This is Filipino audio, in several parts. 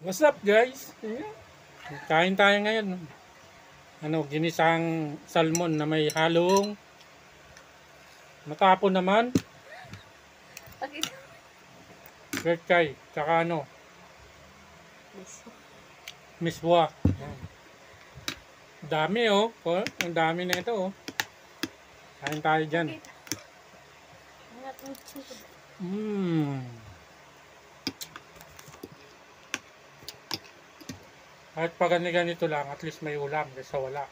What's up guys? Kain tayo ngayon. Ano, ginisang salmon na may halong matapon naman, kai, tsaka ano, miswa. Dami oh. oh. Ang dami na ito oh. Kain tayo dyan. Mmm. Kahit pa ganito lang, at least may ulam kaysa wala.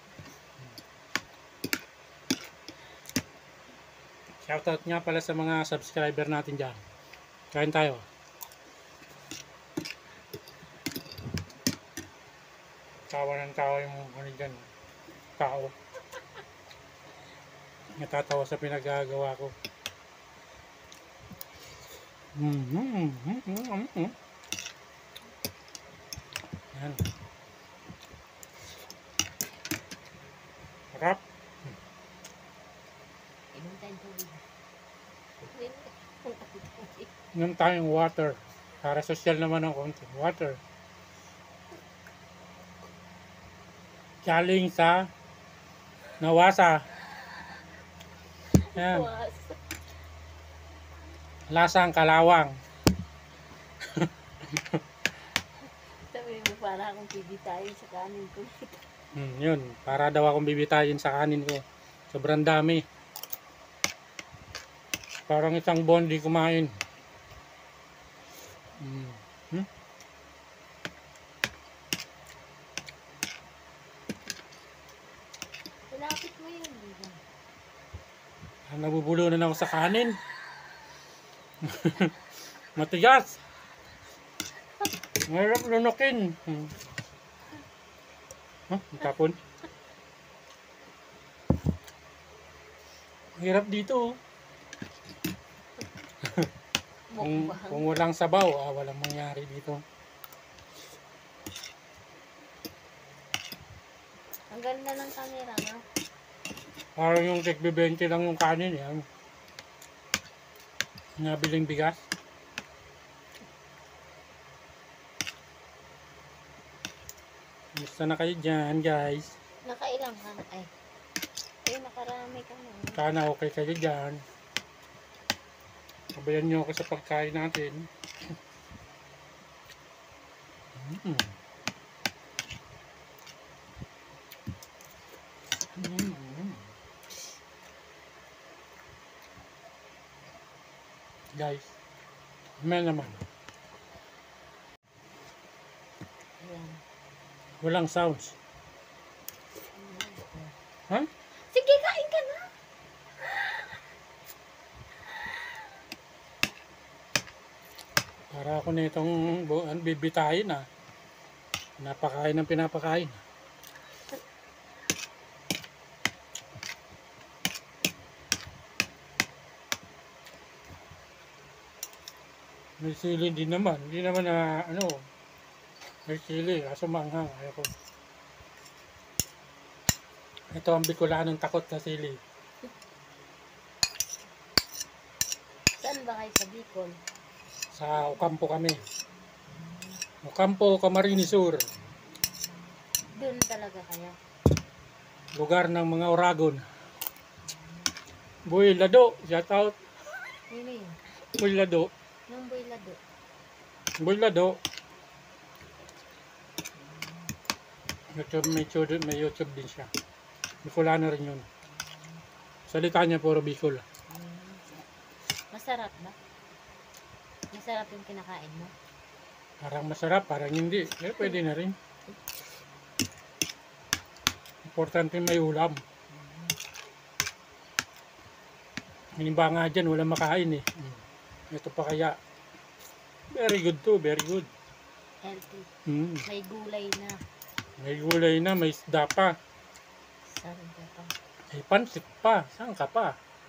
Shoutout nga pala sa mga subscriber natin dyan. Kain tayo. Tawa ng tawa yung ano dyan. Tao. Natatawa sa pinagagawa ko. Mm-hmm. Mm-hmm. Yan. Sarap. Inom tayong tubig. Inom tayong water. Para social naman ng konti. Water. Galing sa Nawasa. Yan. Lasang kalawang. Sabi mo para akong bibitayin sa kanin ko. Hmm, yun. Para daw akong bibitayin sa kanin ko. Sobrang dami. Parang isang buwan di kumain. Hmm. Hmm? Malapit mo yun, ba? Ah, Nabubulunan ako sa kanin. Matigas. Mahirap lunukin. Hmm. Huh? Ang Tapon. Hirap dito. oh. Kung, kung walang sabaw, ah, walang mangyari dito. Ang ganda ng camera, no? Parang yung tig-20 lang yung kanin. Yan. Nabiling bigas. Gusto na kayo dyan, guys. Nakailang ka na. Ay. Ay, nakarami ka na. Sana okay kayo dyan. Sabayan nyo ako sa pagkain natin. Mm. Mm. Guys, may naman. Walang sounds. Ha? Sige, kain ka na. Para ako na itong buwan bibitayin ah. Napakain ng pinapakain. May sili din naman. Hindi naman na ano. May sili. Kaso manghang. Ayoko. Ito ang Bicolanong takot sa sili. Saan ba kayo sa Bicol? Sa Ocampo kami. Ocampo, Camarines Sur. Doon talaga kaya. lugar ng mga Oragon. Boy Lado, shout out. Yun? Boy Lado. Nung boy lado. Boy Lado. YouTube, may YouTube, may YouTube din siya. Bicolano rin yun. Salita niya puro Bicol. Mm. Masarap ba? Masarap yung kinakain mo? Parang masarap, parang hindi. Eh, pwede na rin. Importante may ulam. Hinimba nga dyan, wala makain eh. Ito pa kaya. Very good to, very good. Healthy. Mm. May gulay na. May gulay na, may isda pa. Ka pa. May pansit pa. Saan ka pa?